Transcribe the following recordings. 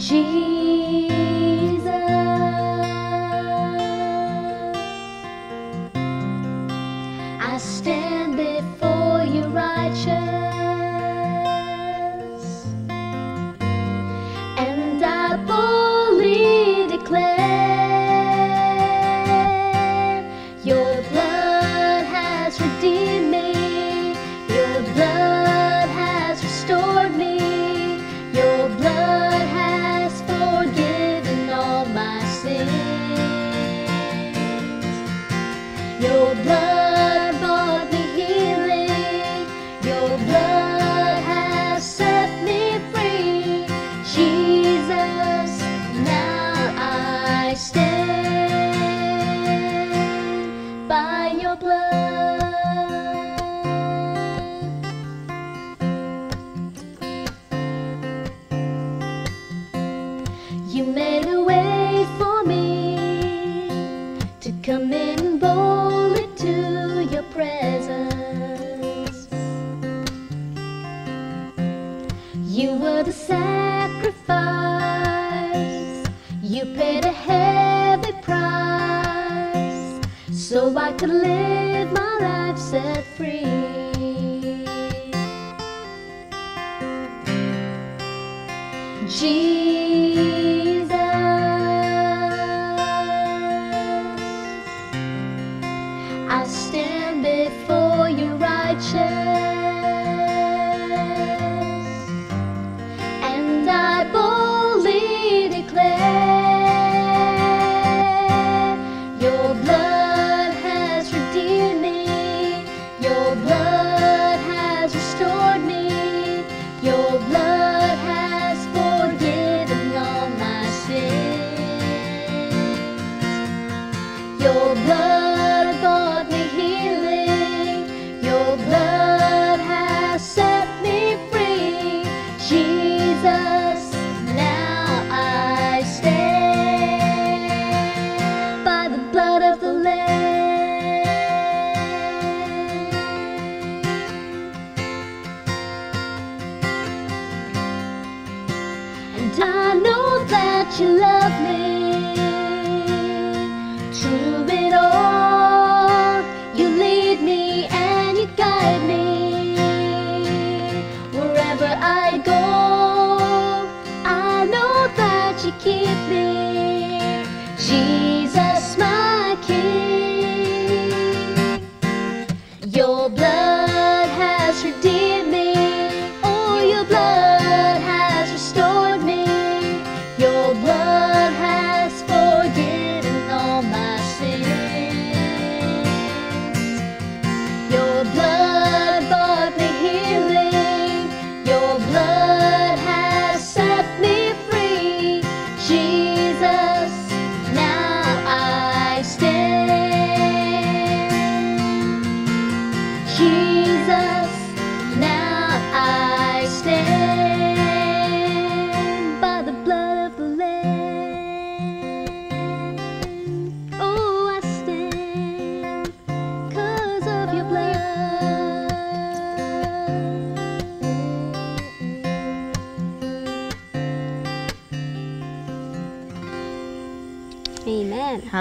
Jesus, so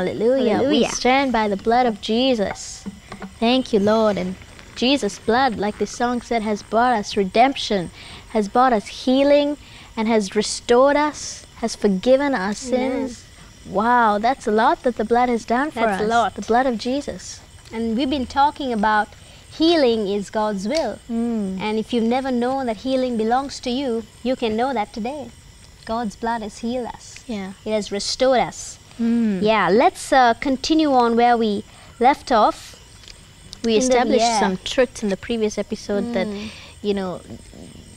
Amen. Hallelujah. We stand by the blood of Jesus. Thank you, Lord. And Jesus' blood, like the song said, has brought us redemption, has brought us healing, and has restored us, has forgiven our sins. Wow, that's a lot that the blood has done for That's us. a lot. The blood of Jesus. And we've been talking about healing is God's will. Mm. And if you've never known that healing belongs to you, you can know that today. God's blood has healed us. Yeah. It has restored us. Mm. Yeah, let's uh, continue on where we left off. We In the- established yeah. some truths in the previous episode that, you know,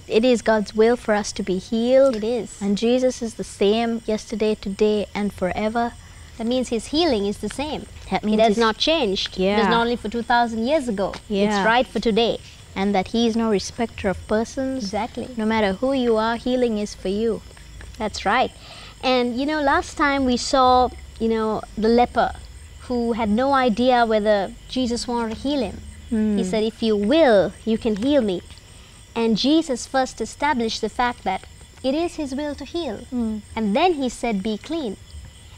it is God's will for us to be healed. It is. And Jesus is the same yesterday, today, and forever. That means his healing is the same. That It has not changed. Yeah. It was not only for 2,000 years ago. Yeah. It's right for today. and that He is no respecter of persons. Exactly. No matter who you are, healing is for you. That's right. And you know, last time we saw, you know, the leper who had no idea whether Jesus wanted to heal him. Hmm. He said, If you will, you can heal me. And Jesus first established the fact that it is his will to heal. Hmm. And then he said, Be clean.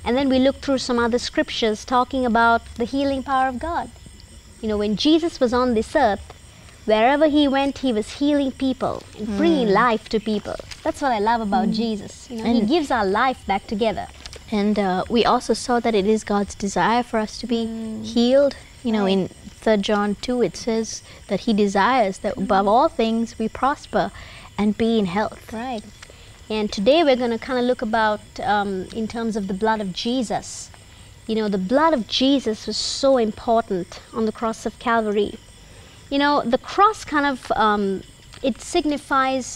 And then we look through some other scriptures talking about the healing power of God. You know, when Jesus was on this earth, wherever he went, he was healing people and bringing life to people. That's what I love about Jesus. You know, he gives our life back together. And uh, we also saw that it is God's desire for us to be healed. You know, in 3 John 2, it says that He desires that above all things we prosper and be in health. Right. And today we're going to kind of look about um, in terms of the blood of Jesus. You know, the blood of Jesus was so important on the cross of Calvary. You know, the cross kind of um, it signifies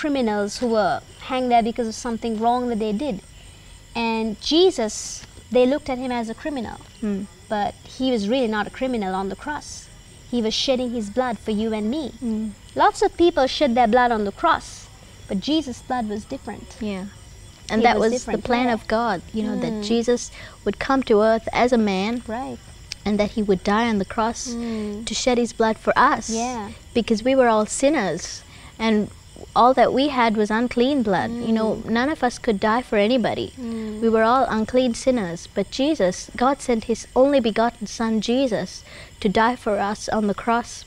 criminals who were hanged there because of something wrong that they did. And Jesus, they looked at him as a criminal, Hmm. but he was really not a criminal on the cross. He was shedding his blood for you and me. Hmm. Lots of people shed their blood on the cross, but Jesus' blood was different. Yeah. And that was was, the plan yeah. of God, you know, Mm. that Jesus would come to earth as a man Right. And that he would die on the cross Mm. to shed his blood for us. Yeah. Because we were all sinners and all that we had was unclean blood. You know, none of us could die for anybody. Mm. We were all unclean sinners. But Jesus, God sent his only begotten Son, Jesus, to die for us on the cross.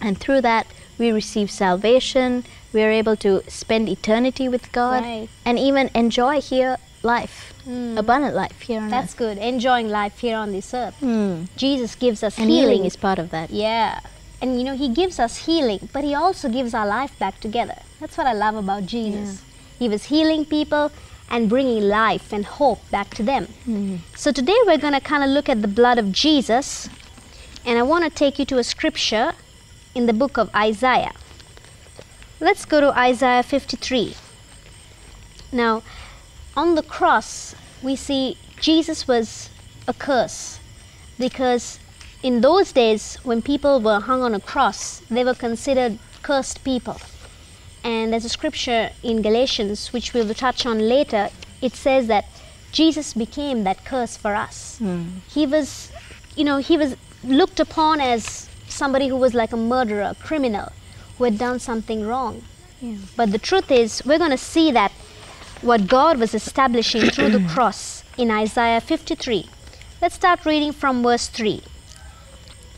And through that, we receive salvation. We are able to spend eternity with God Right. and even enjoy here life, Mm. abundant life here on That's earth. That's good. Enjoying life here on this earth. Mm. Jesus gives us healing. healing is part of that. Yeah. And you know, he gives us healing, but he also gives our life back together. That's what I love about Jesus. He was healing people and bringing life and hope back to them. Mm. So today we're going to kind of look at the blood of Jesus, and I want to take you to a scripture in the book of Isaiah. Let's go to Isaiah 53. Now, on the cross, we see Jesus was a curse because in those days, when people were hung on a cross, they were considered cursed people. And there's a scripture in Galatians, which we will touch on later, it says that Jesus became that curse for us. Hmm. He was, you know, he was looked upon as somebody who was like a murderer, a criminal, who had done something wrong. Yeah. But the truth is, we're going to see that what God was establishing through the cross in Isaiah 53. Let's start reading from verse 3.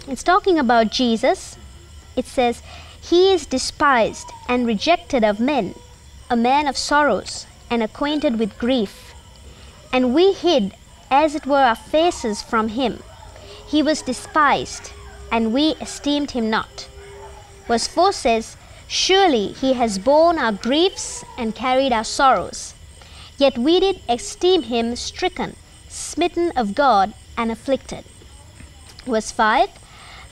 It's talking about Jesus. It says, He is despised and rejected of men, a man of sorrows and acquainted with grief. And we hid, as it were, our faces from him. He was despised, and we esteemed him not. Verse 4 says, Surely he has borne our griefs and carried our sorrows. Yet we did esteem him stricken, smitten of God, and afflicted. Verse 5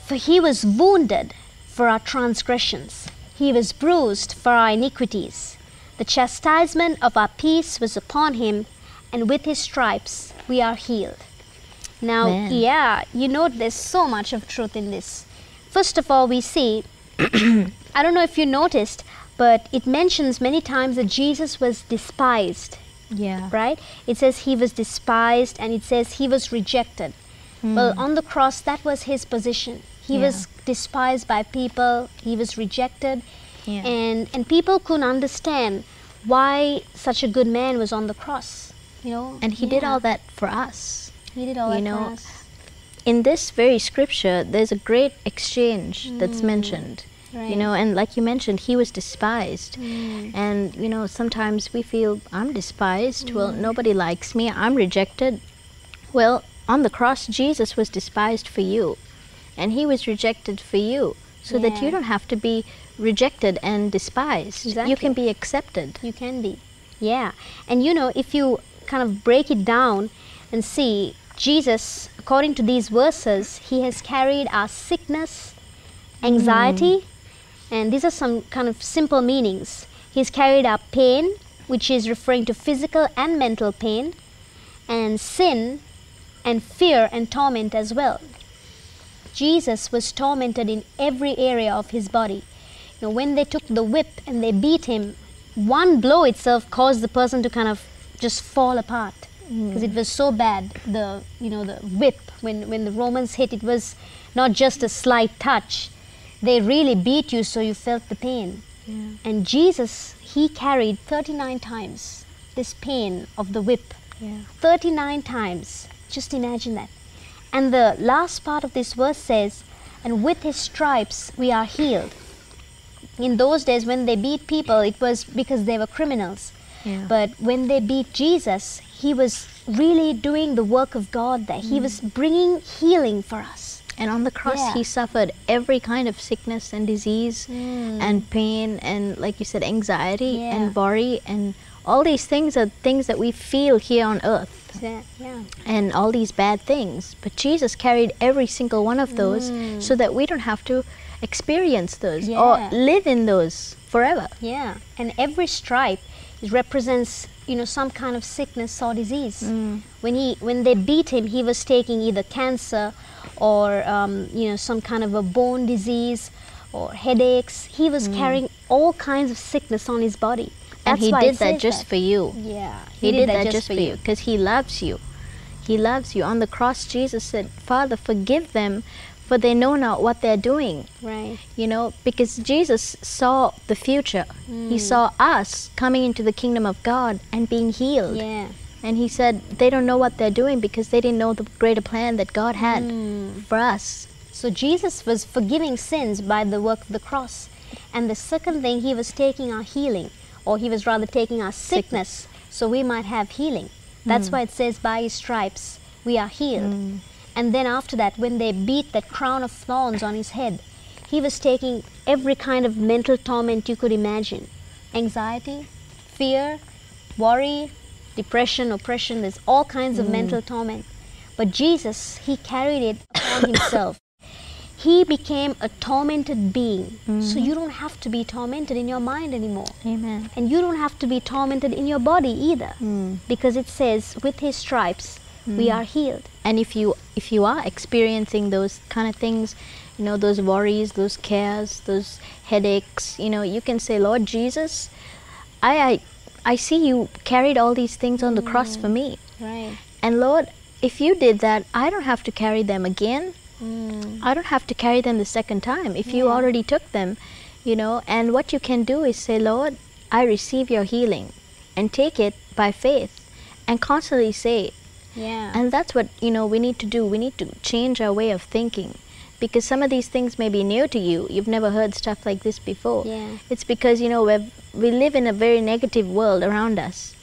For he was wounded for our transgressions, he was bruised for our iniquities. The chastisement of our peace was upon him, and with his stripes we are healed. Now, Man. yeah, you know, there's so much of truth in this. First of all, we see, I don't know if you noticed, but it mentions many times that Jesus was despised, Yeah. right? It says he was despised and it says he was rejected. Well, on the cross, that was his position. He Hmm. Yeah. was despised by people, he was rejected, Yeah. and, and people couldn't understand why such a good man was on the cross. You know, And he did all that for us. He did all you that know, for us. in this very scripture, there's a great exchange that's mentioned. You know, and like you mentioned, he was despised. Mm. And, you know, sometimes we feel, I'm despised. Well, nobody likes me. I'm rejected. Well, on the cross, Jesus was despised for you. And he was rejected for you. So that you don't have to be rejected and despised. You can be accepted. You can be. Yeah. And you know, if you kind of break it down and see, Jesus, according to these verses, he has carried our sickness, anxiety, and these are some kind of simple meanings. He's carried our pain, which is referring to physical and mental pain, and sin, and fear and torment as well. Jesus was tormented in every area of his body. You know, when they took the whip and they beat him, one blow itself caused the person to kind of just fall apart. because it was so bad. The you know the whip when when the Romans hit, it was not just a slight touch. They really beat you, so you felt the pain. And Jesus, he carried 39 times this pain of the whip. Yeah. 39 times. Just imagine that. And the last part of this verse says, And with his stripes we are healed. In those days, when they beat people, it was because they were criminals. Yeah. But when they beat Jesus, he was really doing the work of God there. He mm. was bringing healing for us. And on the cross, Yeah. he suffered every kind of sickness and disease mm. and pain and, like you said, anxiety Yeah. and worry and all these things are things that we feel here on earth Yeah. yeah. and all these bad things. But Jesus carried every single one of those mm. so that we don't have to experience those or live in those forever. Yeah, and every stripe it represents you know some kind of sickness or disease. When he when they beat him, he was taking either cancer or um, you know some kind of a bone disease or headaches. He was carrying all kinds of sickness on his body. And That's he did that just that. for you. Yeah, He, did, that, just for you because he loves you. He loves you. On the cross, Jesus said, Father, forgive them, for they know not what they're doing. Right. You know, because Jesus saw the future. He mm. saw us coming into the kingdom of God and being healed. Yeah. And he said, they don't know what they're doing because they didn't know the greater plan that God had mm. for us. So Jesus was forgiving sins by the work of the cross. And the second thing, he was taking our healing, or he was rather taking our sickness, so we might have healing. That's mm. why it says, by his stripes we are healed. And then after that, when they beat that crown of thorns on his head, he was taking every kind of mental torment you could imagine anxiety, fear, worry, depression, oppression. There's all kinds of hmm. mental torment. But Jesus, he carried it upon himself. He became a tormented being. So hmm. you don't have to be tormented in your mind anymore. Amen. And you don't have to be tormented in your body either. Hmm. Because it says, with his stripes, we mm. are healed. And if you if you are experiencing those kind of things, you know, those worries, those cares, those headaches, you know, you can say, Lord Jesus, I I, I see you carried all these things on the cross for mm. me. Right. And Lord, if you did that, I don't have to carry them again. Mm. I don't have to carry them the second time. If you already took them, you know, and what you can do is say, Lord, I receive your healing and take it by faith and constantly say, Yeah. and that's what you know we need to do. We need to change our way of thinking because some of these things may be new to you. You've never heard stuff like this before. Yeah. It's because you know we we live in a very negative world around us,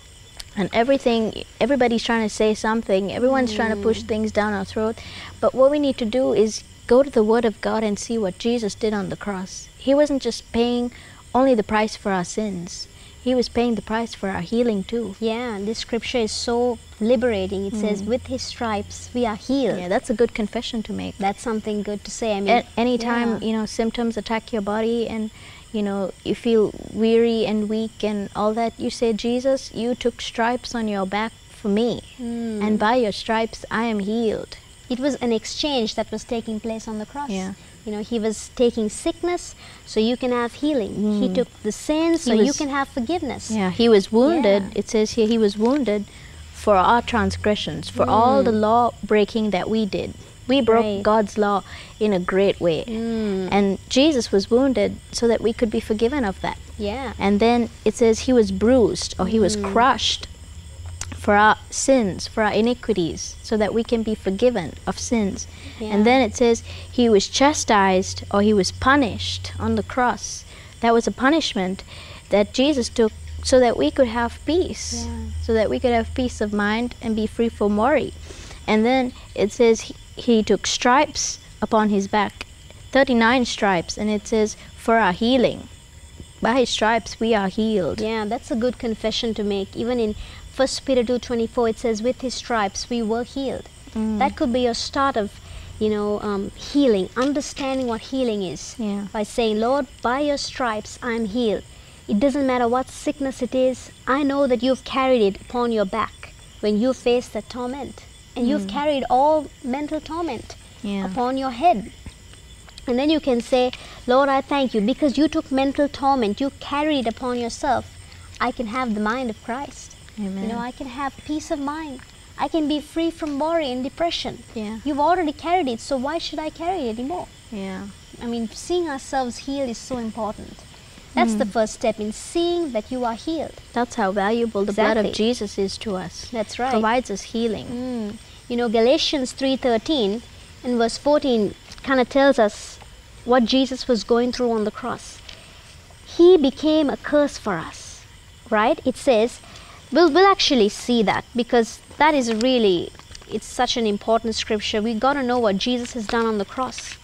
and everything everybody's trying to say something. Everyone's trying to mm. push things down our throat. But what we need to do is go to the Word of God and see what Jesus did on the cross. He wasn't just paying only the price for our sins. He was paying the price for our healing too. yeah, this scripture is so liberating. It says, with his stripes, we are healed. Yeah, that's a good confession to make. That's something good to say. I mean, At anytime yeah. you know symptoms attack your body and you know you feel weary and weak and all that you say jesus you took stripes on your back for me Hmm. and by your stripes i am healed it was an exchange that was taking place on the cross. Yeah. You know, he was taking sickness so you can have healing. He took the sins so He you can have forgiveness. yeah he was wounded Yeah. it says here he was wounded for our transgressions for all the law breaking that we did we broke Hmm. Right. god's law in a great way Mm. and jesus was wounded so that we could be forgiven of that Yeah. And then it says he was bruised or he was Mm. crushed for our sins, for our iniquities, so that we can be forgiven of sins. Yeah. And then it says he was chastised or he was punished on the cross. That was a punishment that Jesus took so that we could have peace, Yeah. so that we could have peace of mind and be free from worry. And then it says he, he took stripes upon his back, 39 stripes, and it says for our healing. By his stripes we are healed. Yeah, that's a good confession to make. Even in 1 Peter 2.24, it says, with his stripes we were healed. Mm. That could be your start of, you know, um, healing, understanding what healing is. Yeah. By saying, Lord, by your stripes I'm healed. It doesn't matter what sickness it is. I know that you've carried it upon your back when you face that torment. And you've carried all mental torment Mm. Yeah. upon your head. And then you can say, Lord, I thank you because you took mental torment, you carried it upon yourself. I can have the mind of Christ. Amen. You know, I can have peace of mind. I can be free from worry and depression. Yeah. You've already carried it, so why should I carry it anymore? Yeah. I mean, seeing ourselves healed is so important. That's the first step in seeing that you are healed. That's how valuable the blood of Jesus is to us. That's right. Provides us healing. Mm. You know, Galatians 3:13 and verse 14 kind of tells us what Jesus was going through on the cross. He became a curse for us, right? It says, we'll, we'll actually see that because that is really, it's such an important scripture. We've got to know what Jesus has done on the cross.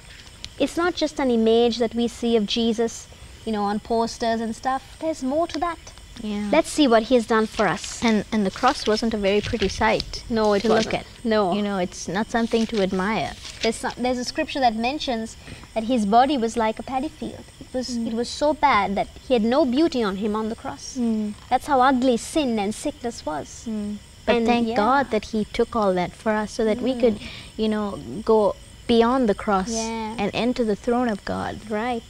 It's not just an image that we see of Jesus, you know, on posters and stuff. There's more to that. Yeah. Let's see what he has done for us. and and the cross wasn't a very pretty sight. No, it to wasn't. look at. No. You know, it's not something to admire. There's, some, there's a scripture that mentions that his body was like a paddy field. It was, it mm. was so bad that he had no beauty on him on the cross. Mm. That's how ugly sin and sickness was. Mm. But And, thank yeah. God that He took all that for us so that we could, you know, go beyond the cross Yeah. and enter the throne of God. Right.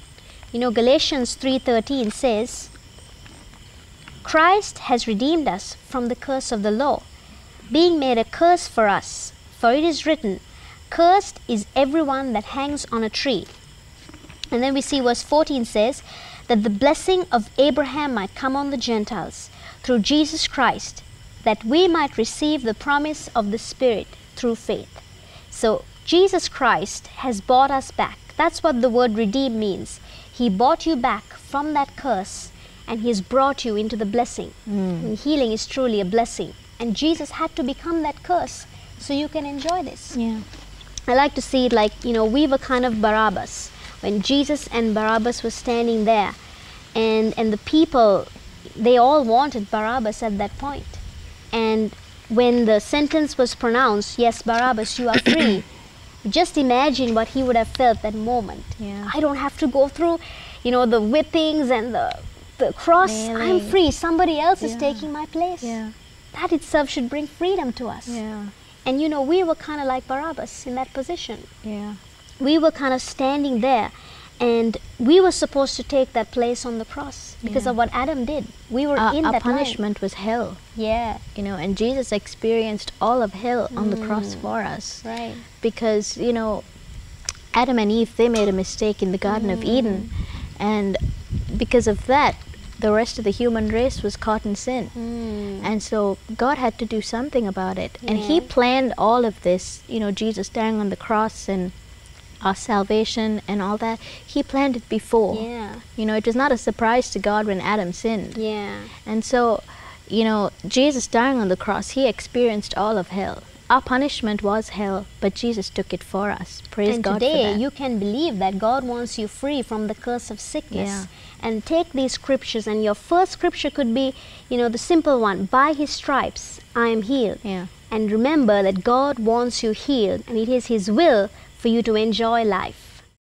You know, Galatians 3:13 says, Christ has redeemed us from the curse of the law, being made a curse for us. For it is written, Cursed is everyone that hangs on a tree. And then we see verse 14 says that the blessing of Abraham might come on the Gentiles through Jesus Christ, that we might receive the promise of the Spirit through faith. So Jesus Christ has bought us back. That's what the word redeem means. He bought you back from that curse and he has brought you into the blessing. Hmm. And healing is truly a blessing. And Jesus had to become that curse so you can enjoy this. Yeah. I like to see it like, you know, we were kind of Barabbas. When Jesus and Barabbas were standing there, and, and the people, they all wanted Barabbas at that point. And when the sentence was pronounced, yes, Barabbas, you are free, just imagine what he would have felt that moment. Yeah. I don't have to go through, you know, the whippings and the, the cross. I'm free. Somebody else is taking my place. Yeah. That itself should bring freedom to us. Yeah. And you know, we were kind of like Barabbas in that position. Yeah. We were kind of standing there, and we were supposed to take that place on the cross because Yeah. of what Adam did. We were Our, in our that line. punishment was hell, Yeah, you know, and Jesus experienced all of hell on the cross mm. for us. right. because you know Adam and Eve they made a mistake in the Garden of mm. Eden, and because of that, the rest of the human race was caught in sin, mm. and so God had to do something about it, and He planned all of this. You know, Jesus dying on the cross and our salvation and all that. He planned it before. Yeah, You know, it was not a surprise to God when Adam sinned. yeah, And so, you know, Jesus dying on the cross, he experienced all of hell. Our punishment was hell, but Jesus took it for us. Praise and God today for that. you can believe that God wants you free from the curse of sickness. Yeah. And take these scriptures, and your first scripture could be, you know, the simple one: "By His stripes I am healed." yeah. And remember that God wants you healed, and it is His will for you to enjoy life.